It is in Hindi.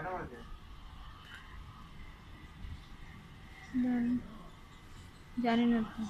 কটা বাজে জানি জানি না তো